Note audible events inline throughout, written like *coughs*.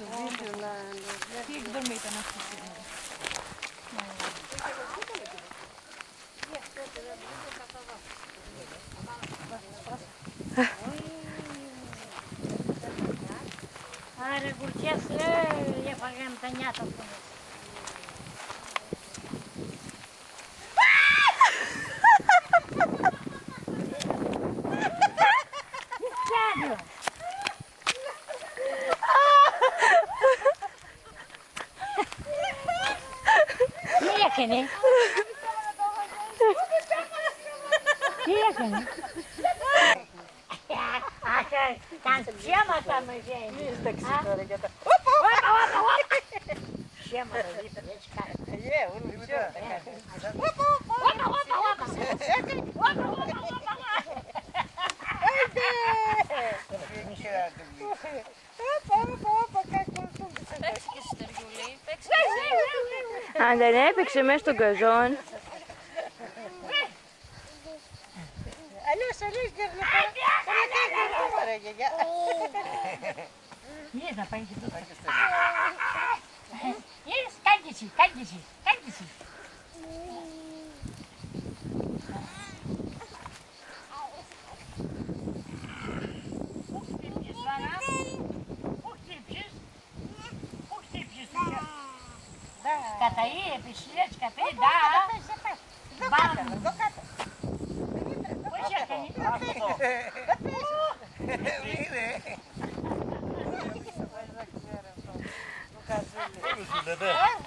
Fick dormita na piscina. Are gurcesle, le pagam taniata pune. Τι έκανε. Τι έκανε. Αχ, κάνεις ψέματα με γέννη. Εντάξει τώρα για τα... Όπα, όπα, όπα. Ψέματα, δίπλα, έτσι κάνει. Ε, όλοι ψέματα κάνεις. Όπα, όπα, όπα. Όπα, όπα, όπα. Αν δεν έπαιξε μέσα στον καζόν. Αλλιώς, αλλιώς δεν είναι παρά γιαγιά. Είδες να πάει και εδώ. Είδες, κάνει και εσύ, κάνει και εσύ, κάνει και εσύ. Πού χτύπησες, Βάρα? Πού χτύπησες? Πού χτύπησες, παιδιά? Καταεί, επισλές, καταεί, δα. Μπαμ. Πώς έκανε;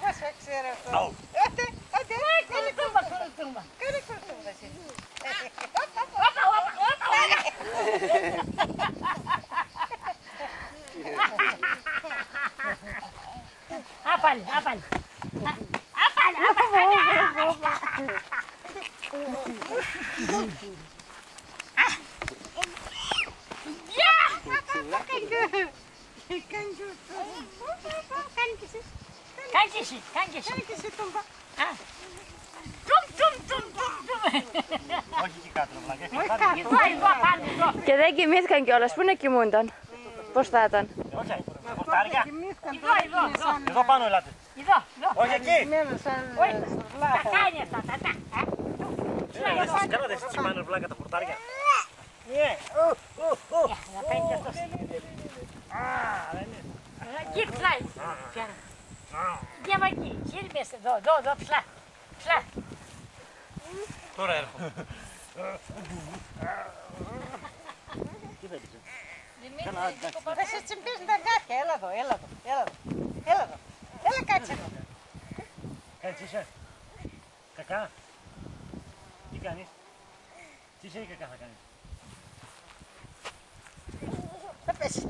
Πώς θα ξέρω αυτό. Άντε, άντε, κάνε Κουρτούμπα, κουρτούμπα. κάνε κουρτούμπα εσύ. Άπαλε, άπαλε. Άπαλε, άπαλε. Κάνει και εσύ, κάνει και εσύ. Κάνε και εσύ τούμπα. Α. Τουμ, τουμ, τουμ, τουμ, τουμ. Όχι εκεί κάτω, βλάκα. Όχι κάτω. Εδώ, εδώ, πάνω, εδώ. Και δεν κοιμήθηκαν κιόλας. Πού να κοιμούνταν; Πώς θα ήταν; Όχι, πορτάρια. Κοιμήθηκαν Εδώ, εδώ, εδώ. Εδώ πάνω ελάτε. Εδώ, εδώ. Όχι εκεί. Μένω σαν Όχι. στρουβλά. Τα κάνει αυτά, τα τα. Α. Εσείς κάνατε εσείς πάνω βλάκα τα πορτάρια. Για, Να πάει και αυτός. Εκεί ψλάει. Πιάνω. Διάμα εκεί, χέρι μέσα, εδώ, εδώ, εδώ, ψλά. Ψλά. Τώρα έρχομαι. Θα σε τσιμπήσουν τα γάτια. Έλα εδώ, έλα εδώ, έλα εδώ. Έλα εδώ. Έλα κάτσε εδώ. Έτσι είσαι. Κακά. Τι κάνεις; Τι είσαι ή κακά θα κάνεις; Θα πέσει.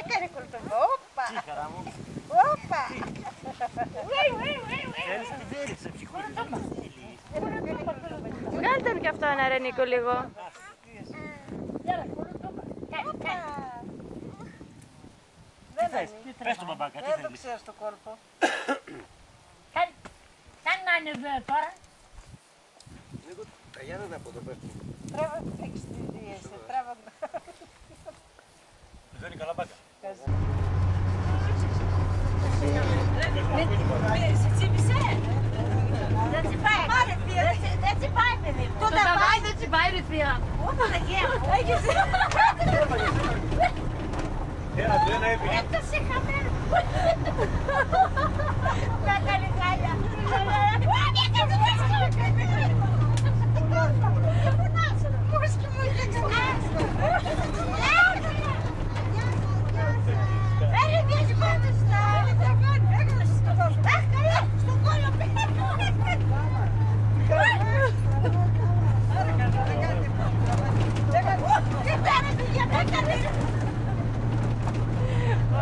Έκανε κουρτούμπα. Όπα, Τι χαρά μου. όπα. Θέλεις την θέλεις σε ψυχούλη. Βγάλτε μου κι αυτό ένα ρε Νίκο λίγο. Έλα, κουρτούμπα. Κάνει, κάνει. Τι θες. Πες του μπαμπάκα, τι Δεν το θέλεις; ξέρω στο κόλπο. *coughs* Κάνει. Κάνει να είναι εδώ τώρα. Τράβα, έχεις τη δίαιση. Τράβα. Δεν είναι καλά μπάκα. Δεν τσιπάει. Δεν τσι- Δεν τσιπάει, παιδί μου. Το ταβάνι δεν τσιμπάει ρε θεία. Ούτε δεν γέμω. Ένα του ένα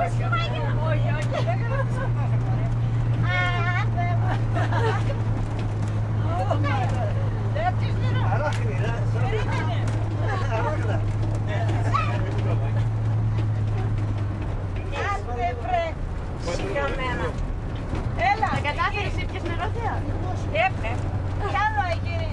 Όχι, όχι, δεν Έλα, τα κατάφερες ή πιες μυρωθέα. Έπρεπε. Κι άλλο, κύριε.